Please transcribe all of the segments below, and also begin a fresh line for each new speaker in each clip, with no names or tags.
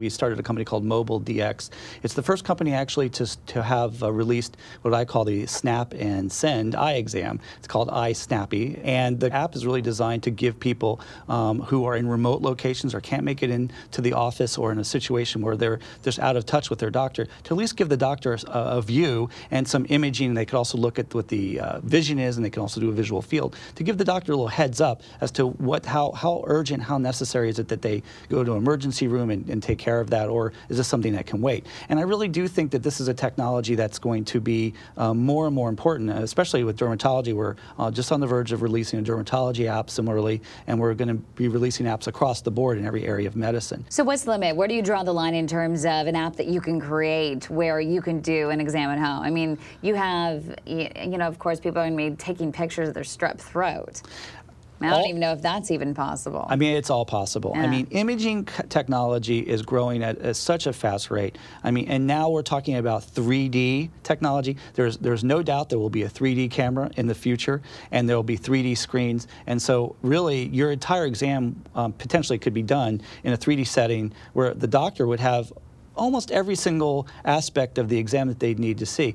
We started a company called MobileDx. It's the first company actually to, to have uh, released what I call the Snap and Send eye exam. It's called EyeSnapi, and the app is really designed to give people um, who are in remote locations or can't make it into the office or in a situation where they're just out of touch with their doctor to at least give the doctor a, a view and some imaging. They could also look at what the uh, vision is, and they can also do a visual field to give the doctor a little heads up as to what, how, how urgent, how necessary is it that they go to an emergency room and, and take care of that, or is this something that can wait? And I really do think that this is a technology that's going to be um, more and more important, especially with dermatology. We're uh, just on the verge of releasing a dermatology app similarly, and we're going to be releasing apps across the board in every area of medicine.
So what's the limit? Where do you draw the line in terms of an app that you can create where you can do an exam at home? I mean, you have, you know, of course, people are going to be taking pictures of their strep throat. I don't all, even know if that's even possible.
I mean, it's all possible. Yeah. I mean, imaging technology is growing at, at, such a fast rate. I mean, and now we're talking about 3D technology. There's there's no doubt there will be a 3D camera in the future, and there will be 3D screens. And so, really, your entire exam um, potentially could be done in a 3D setting where the doctor would have almost every single aspect of the exam that they'd need to see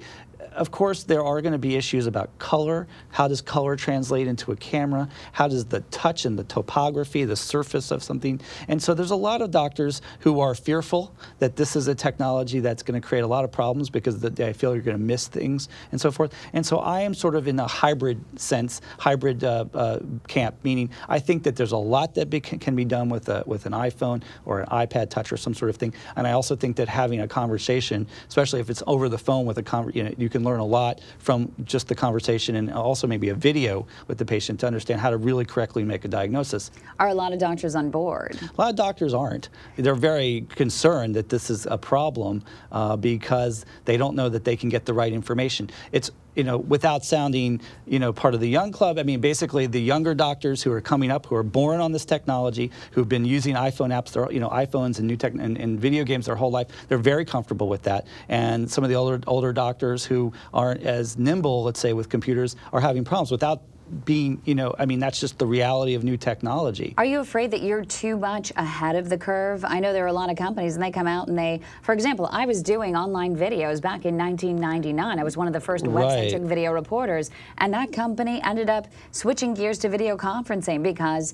of course, there are going to be issues about color. How does color translate into a camera? How does the touch and the topography, the surface of something? And so there's a lot of doctors who are fearful that this is a technology that's going to create a lot of problems because they feel you're going to miss things and so forth. And so I am sort of in a hybrid sense, hybrid uh, uh, camp, meaning I think that there's a lot that be, can be done with, a, with an iPhone or an iPod touch or some sort of thing. And I also think that having a conversation, especially if it's over the phone with a conversation, you know, you can can learn a lot from just the conversation and also maybe a video with the patient to understand how to really correctly make a diagnosis.
Are a lot of doctors on board?
A lot of doctors aren't. They're very concerned that this is a problem uh, because they don't know that they can get the right information. It's you know, without sounding, you know, part of the young club, I mean, basically the younger doctors who are coming up, who are born on this technology, who've been using iPhone apps, you know, iPhones and new tech and, and, video games their whole life, they're very comfortable with that. And some of the older older doctors who aren't as nimble, let's say, with computers, are having problems without being, you know, I mean, that's just the reality of new technology.
Are you afraid that you're too much ahead of the curve? I know there are a lot of companies and they come out and they, for example, I was doing online videos back in 1999. I was one of the first right. web-centric video reporters and that company ended up switching gears to video conferencing because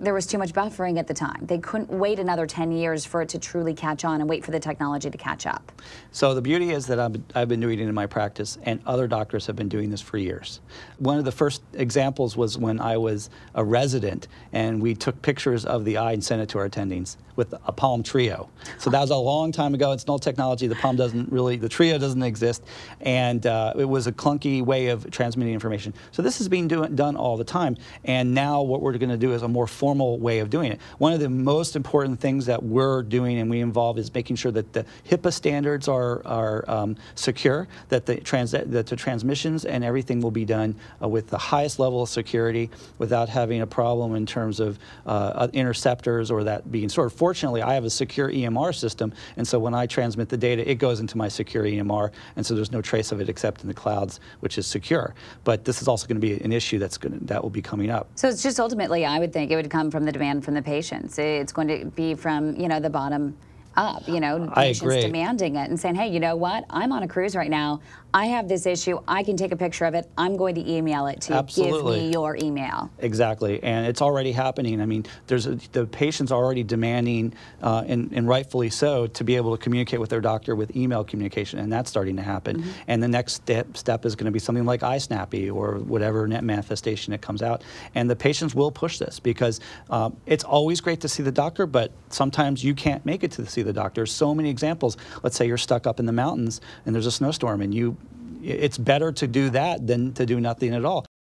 there was too much buffering at the time. They couldn't wait another 10 years for it to truly catch on and wait for the technology to catch up.
So the beauty is that I've, I've been doing it in my practice and other doctors have been doing this for years. One of the first examples was when I was a resident and we took pictures of the eye and sent it to our attendings with a Palm Treo. So that was a long time ago. It's an old technology. The Palm doesn't really, the Treo doesn't exist. And uh, it was a clunky way of transmitting information. So this is being do done all the time. And now what we're going to do is a more formal formal way of doing it. One of the most important things that we're doing and we involve is making sure that the HIPAA standards are, are um, secure, that the, trans that the transmissions and everything will be done uh, with the highest level of security without having a problem in terms of uh, interceptors or that being stored. Fortunately, I have a secure EMR system, and so when I transmit the data, it goes into my secure EMR, and so there's no trace of it except in the clouds, which is secure. But this is also going to be an issue that's going to, that will be coming up.
So it's just ultimately, I would think it would come come from the demand from the patients. It's going to be from, you know, the bottom up, you know, patients demanding it and saying, hey, you know what, I'm on a cruise right now. I have this issue. I can take a picture of it. I'm going to email it to
Absolutely.
give me your email.
Exactly, and it's already happening. I mean, there's a, the patients already demanding, uh, and, and, rightfully so, to be able to communicate with their doctor with email communication, and that's starting to happen. Mm -hmm. And the next step, step is going to be something like EyeSnapi or whatever net manifestation it comes out, and the patients will push this because um, it's always great to see the doctor, but sometimes you can't make it to see the doctor. So many examples. Let's say you're stuck up in the mountains and there's a snowstorm and you it's better to do that than to do nothing at all.